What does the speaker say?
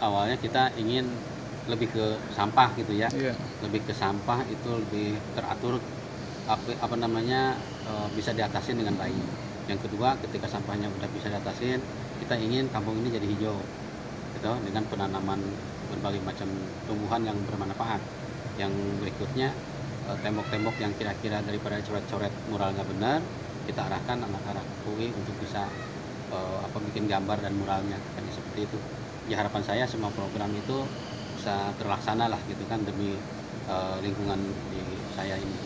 awalnya kita ingin lebih ke sampah gitu ya. Iya. lebih ke sampah itu lebih teratur apa, apa namanya eh, bisa diatasin dengan baik. Yang kedua ketika sampahnya udah bisa diatasin kita ingin kampung ini jadi hijau gitu dengan penanaman berbagai macam tumbuhan yang bermanfaat. Yang berikutnya eh, tembok-tembok yang kira-kira daripada coret-coret mural nggak benar kita arahkan anak-anak UI untuk bisa eh, apa bikin gambar dan muralnya kan seperti itu ya harapan saya semua program itu bisa terlaksana lah gitu kan demi eh, lingkungan di saya ini.